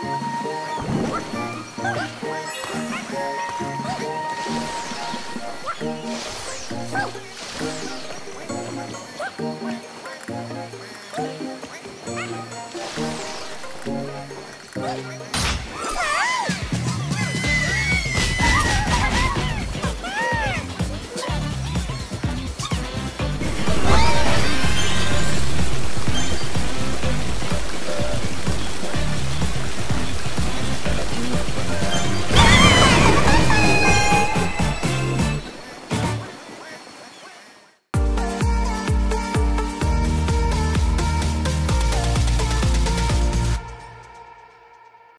What?